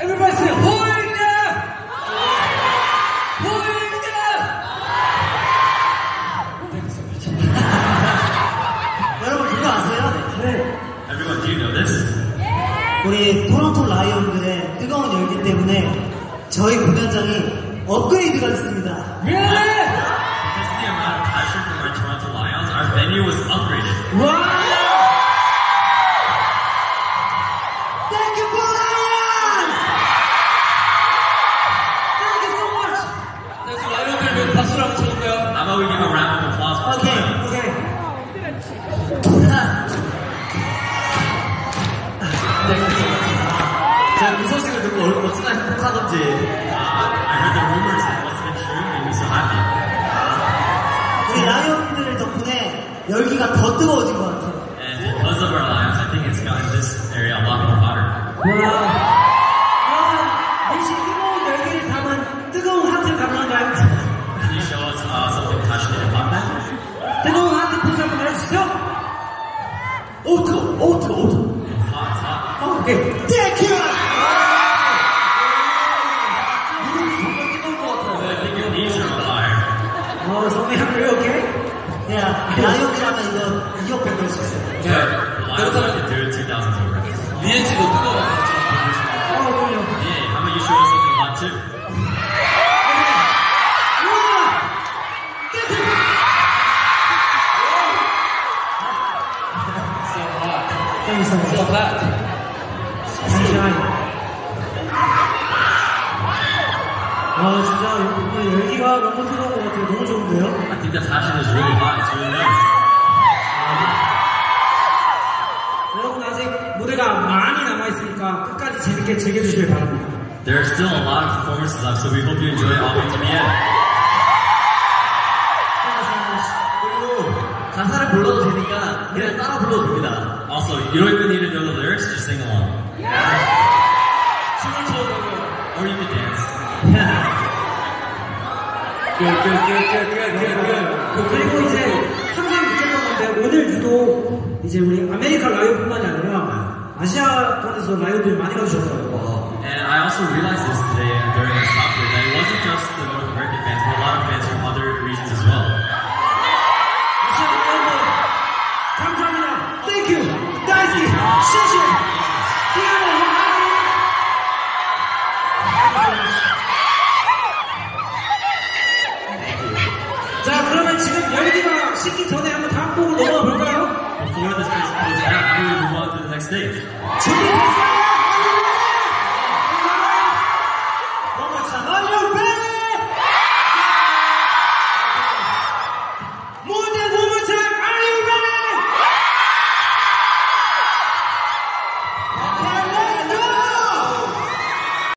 Everybody say 호잉야! 호잉야! 여러분 그거 아세요? Everyone, do you know this? 우리 토론토 라이온들의 뜨거운 열기 때문에 저희 공연장이 업그레이드가 됐습니다. Really? Because of the amount of passion from our Toronto Lions, our venue was upgraded. 와! 어찌나 행복하던지 Uh, I heard the rumors and what's been true made me so happy. 우리 라이온들 덕분에 열기가 더 뜨거워진 것 같아요. And because of our Lions, I think it's gotten this area a lot more hotter. 와. 뜨거운 하트 you uh, that? 포즈 한번 해주시죠. 오 뜨거, 오 뜨거, 오 뜨거. It's hot, it's hot. 어, 오케이. 땡큐. 이억 배울 수 있어요. The Lions can do it 2000s over. 리엔 씨도 뜨거워. 어, 그럼요. Yeah, how about you show us something hot too? 우와! 땡큐. So hot. 땡큐, 땡큐. So hot. 잠시만요. 아, 진짜 열기가 너무 뜨거운 것 같아요. 너무 좋은데요? I think the passion is really hot. 아직 무대가 많이 남아있으니까 끝까지 재밌게 즐겨주시길 바랍니다. There are still a lot of performances left, so we hope you enjoy all the way to the end. 그리고 가사를 불러도 되니까 그냥 따라 불러도 됩니다 Also, you don't even need to know the lyrics, just sing along. 춤을 춰보고. Or you can dance. 그리고 이제 항상 오늘 유독 이제 우리 아메리카 라이온뿐만이 아니라 아시아권에서 라이온들이 많이 가주셨더라고요. And I also realized this today during our stop here that it wasn't just the North American fans, but a lot of fans from other regions as well. 아시아 라이온들 감사합니다. 땡큐. 나이스. 시시. 디아노 자 그러면 지금 열기가 식기 전에 한번 다 Wednesday.